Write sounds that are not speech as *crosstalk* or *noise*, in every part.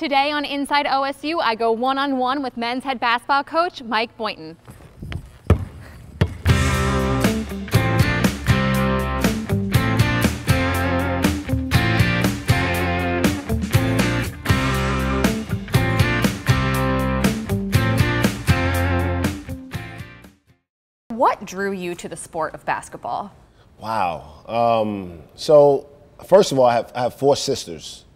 Today on Inside OSU, I go one-on-one -on -one with men's head basketball coach Mike Boynton. What drew you to the sport of basketball? Wow. Um, so, first of all, I have, I have four sisters.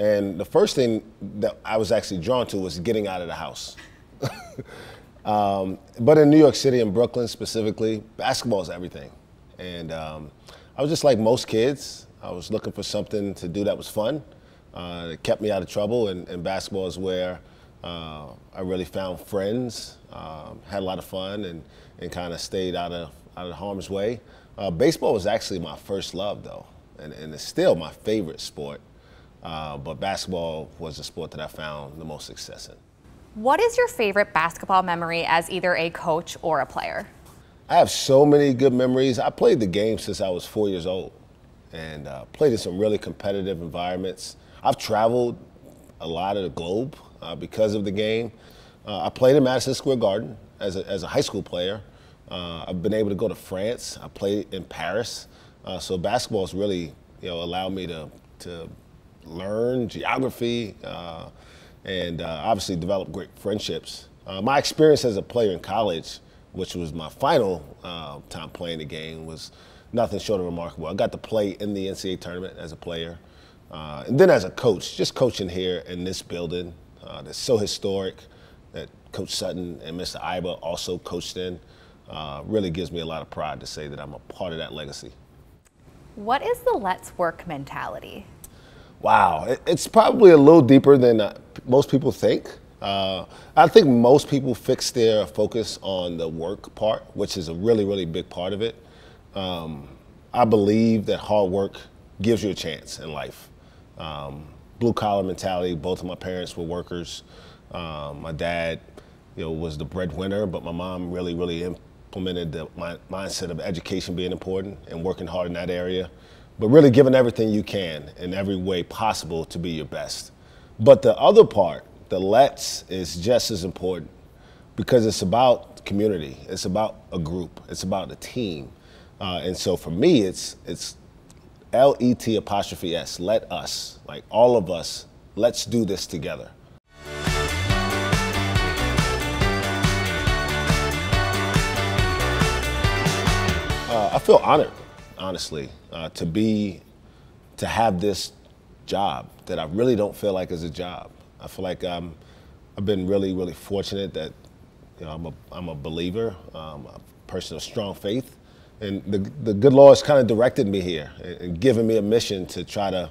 And the first thing that I was actually drawn to was getting out of the house. *laughs* um, but in New York City and Brooklyn specifically, basketball is everything. And um, I was just like most kids. I was looking for something to do that was fun, uh, that kept me out of trouble. And, and basketball is where uh, I really found friends, um, had a lot of fun, and, and kind of stayed out of, out of harm's way. Uh, baseball was actually my first love, though, and, and it's still my favorite sport. Uh, but basketball was the sport that I found the most success in. What is your favorite basketball memory as either a coach or a player? I have so many good memories. I played the game since I was four years old and uh, played in some really competitive environments. I've traveled a lot of the globe uh, because of the game. Uh, I played in Madison Square Garden as a, as a high school player. Uh, I've been able to go to France. I played in Paris. Uh, so basketball has really you know, allowed me to, to learn geography, uh, and uh, obviously develop great friendships. Uh, my experience as a player in college, which was my final uh, time playing the game, was nothing short of remarkable. I got to play in the NCAA tournament as a player, uh, and then as a coach, just coaching here in this building uh, that's so historic that Coach Sutton and Mr. Iba also coached in. really gives me a lot of pride to say that I'm a part of that legacy. What is the let's work mentality? Wow, it's probably a little deeper than uh, most people think. Uh, I think most people fix their focus on the work part, which is a really, really big part of it. Um, I believe that hard work gives you a chance in life. Um, blue collar mentality. Both of my parents were workers. Um, my dad, you know, was the breadwinner, but my mom really, really implemented the my, mindset of education being important and working hard in that area but really giving everything you can in every way possible to be your best. But the other part, the let's, is just as important because it's about community. It's about a group. It's about a team. Uh, and so for me, it's it's L E T apostrophe S. Let us, like all of us, let's do this together. Uh, I feel honored honestly, uh, to be, to have this job that I really don't feel like is a job. I feel like I'm, I've been really, really fortunate that you know, I'm, a, I'm a believer, um, a person of strong faith. And the, the good Lord has kind of directed me here and, and given me a mission to try to,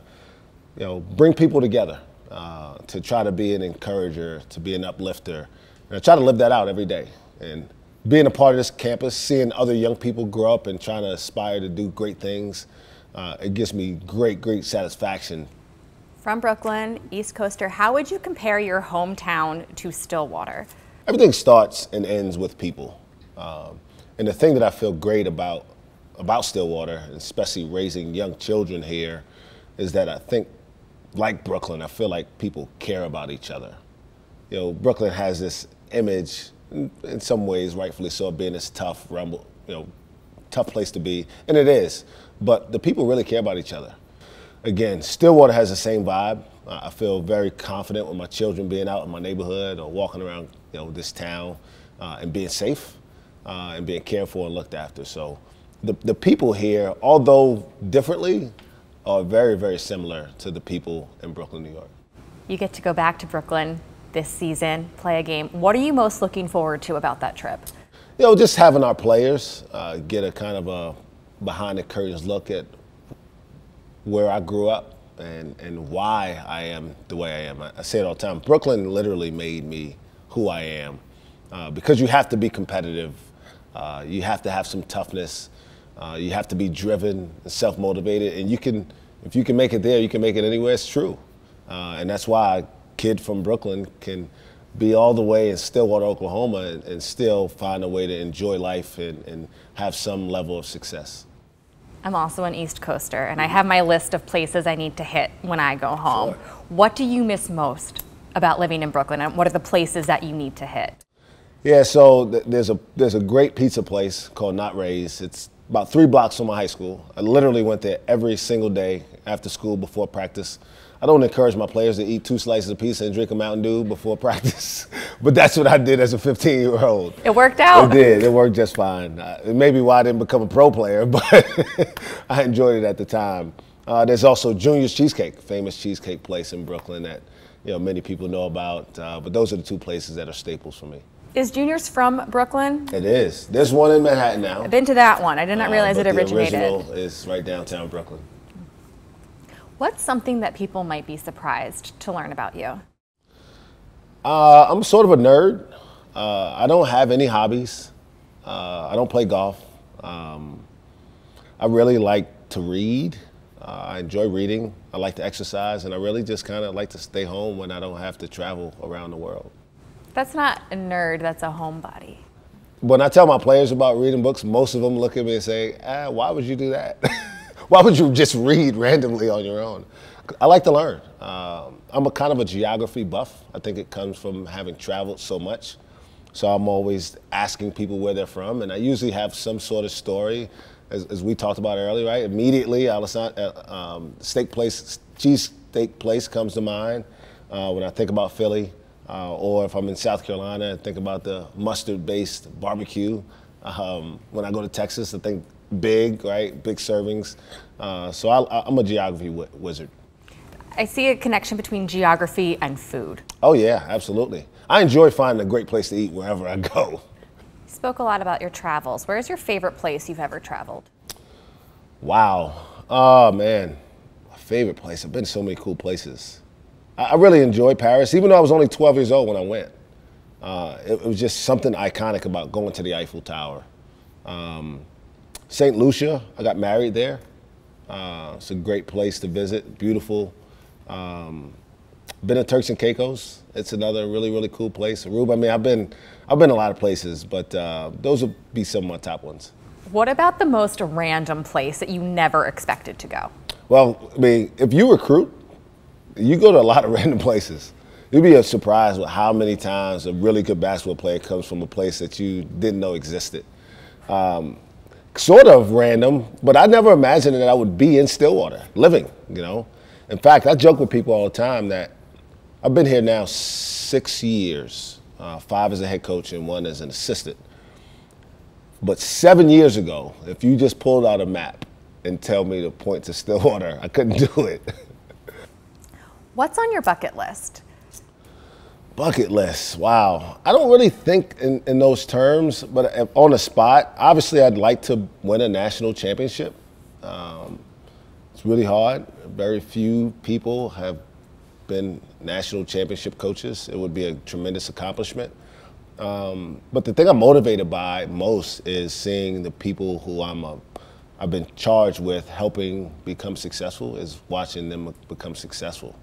you know, bring people together, uh, to try to be an encourager, to be an uplifter. And I try to live that out every day. And being a part of this campus, seeing other young people grow up and trying to aspire to do great things, uh, it gives me great, great satisfaction. From Brooklyn, East Coaster, how would you compare your hometown to Stillwater? Everything starts and ends with people. Um, and the thing that I feel great about about Stillwater, especially raising young children here, is that I think, like Brooklyn, I feel like people care about each other. You know, Brooklyn has this image in some ways, rightfully so, being this tough, rumble, you know, tough place to be, and it is. But the people really care about each other. Again, Stillwater has the same vibe. I feel very confident with my children being out in my neighborhood or walking around, you know, this town uh, and being safe uh, and being cared for and looked after. So, the the people here, although differently, are very very similar to the people in Brooklyn, New York. You get to go back to Brooklyn this season, play a game. What are you most looking forward to about that trip? You know, just having our players uh, get a kind of a behind the curtains look at where I grew up and, and why I am the way I am. I, I say it all the time. Brooklyn literally made me who I am uh, because you have to be competitive. Uh, you have to have some toughness. Uh, you have to be driven and self-motivated. And you can, if you can make it there, you can make it anywhere. It's true. Uh, and that's why kid from Brooklyn can be all the way in Stillwater, Oklahoma, and, and still find a way to enjoy life and, and have some level of success. I'm also an East Coaster, and I have my list of places I need to hit when I go home. Sure. What do you miss most about living in Brooklyn, and what are the places that you need to hit? Yeah, so th- there's a there's a great pizza place called Not Ray's. It's about three blocks from my high school. I literally went there every single day after school before practice. I don't encourage my players to eat two slices of pizza and drink a Mountain Dew before *laughs* practice, but that's what I did as a 15 year old. It worked out. It did. It worked just fine. Uh, it may be why I didn't become a pro player, *laughs* but *laughs* I enjoyed it at the time. Uh, there's also Junior's Cheesecake, famous cheesecake place in Brooklyn that you know many people know about. Uh, but those are the two places that are staples for me. Is Junior's from Brooklyn? It is. There's one in Manhattan now. I've been to that one. I did not uh, realize it the originated. original is right downtown Brooklyn. What's something that people might be surprised to learn about you? Uh, I'm sort of a nerd. Uh, I don't have any hobbies. Uh, I don't play golf. Um, I really like to read. Uh, I enjoy reading. I like to exercise, and I really just kind of like to stay home when I don't have to travel around the world. That's not a nerd, that's a homebody. When I tell my players about reading books, most of them look at me and say, ah, "Why would you do that? *laughs* Why would you just read randomly on your own?" I like to learn. Um, I'm a kind of a geography buff. I think it comes from having traveled so much. So I'm always asking people where they're from, and I usually have some sort of story, as, as we talked about earlier, right? Immediately, Alessandro, uh, um, steak place, cheese steak place comes to mind uh, when I think about Philly, uh, or if I'm in South Carolina, I think about the mustard-based barbecue. Um, when I go to Texas, I think big, right? Big servings. Uh, so I, I'm a geography wi- wizard. I see a connection between geography and food. Oh yeah, absolutely. I enjoy finding a great place to eat wherever I go. You spoke a lot about your travels. Where's your favorite place you've ever traveled? Wow. Oh man, my favorite place. I've been to so many cool places. I, I really enjoy Paris, even though I was only 12 years old when I went. Uh, it, it was just something iconic about going to the Eiffel Tower. Um, St. Lucia, I got married there. Uh, it's a great place to visit, beautiful. Um, been to Turks and Caicos. It's another really, really cool place. Aruba. I mean, I've been, I've been a lot of places, but uh, those would be some of my top ones. What about the most random place that you never expected to go? Well, I mean, if you recruit, you go to a lot of *laughs* random places. You'd be surprised with how many times a really good basketball player comes from a place that you didn't know existed. Um, sort of random, but I never imagined that I would be in Stillwater, living, you know. In fact, I joke with people all the time that I've been here now six years, uh, five as a head coach and one as an assistant. But seven years ago, if you just pulled out a map and tell me to point to Stillwater, I couldn't *laughs* do it. What's on your bucket list? Bucket list. Wow. I don't really think in, in those terms, but on the spot, obviously I'd like to win a national championship. Um, it's really hard. Very few people have been national championship coaches. It would be a tremendous accomplishment. Um, but the thing I'm motivated by most is seeing the people who I'm a, I've been charged with helping become successful, is watching them become successful.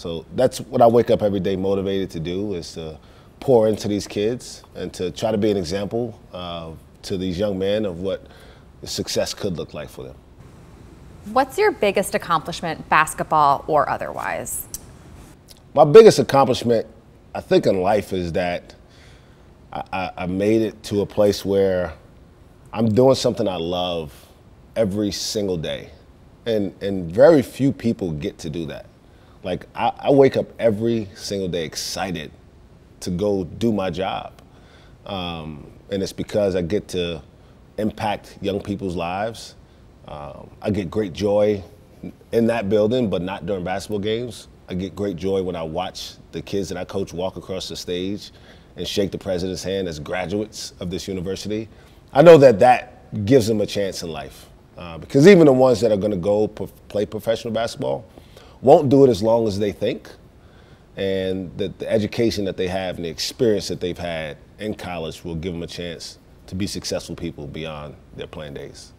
So that's what I wake up every day motivated to do is to pour into these kids and to try to be an example uh, to these young men of what success could look like for them. What's your biggest accomplishment, basketball or otherwise? My biggest accomplishment, I think, in life is that I, I, I made it to a place where I'm doing something I love every single day. And, and very few people get to do that. Like, I, I wake up every single day excited to go do my job. Um, and it's because I get to impact young people's lives. Um, I get great joy in that building, but not during basketball games. I get great joy when I watch the kids that I coach walk across the stage and shake the president's hand as graduates of this university. I know that that gives them a chance in life. Uh, because even the ones that are going to go play professional basketball won't do it as long as they think. And the, the education that they have and the experience that they've had in college will give them a chance to be successful people beyond their playing days.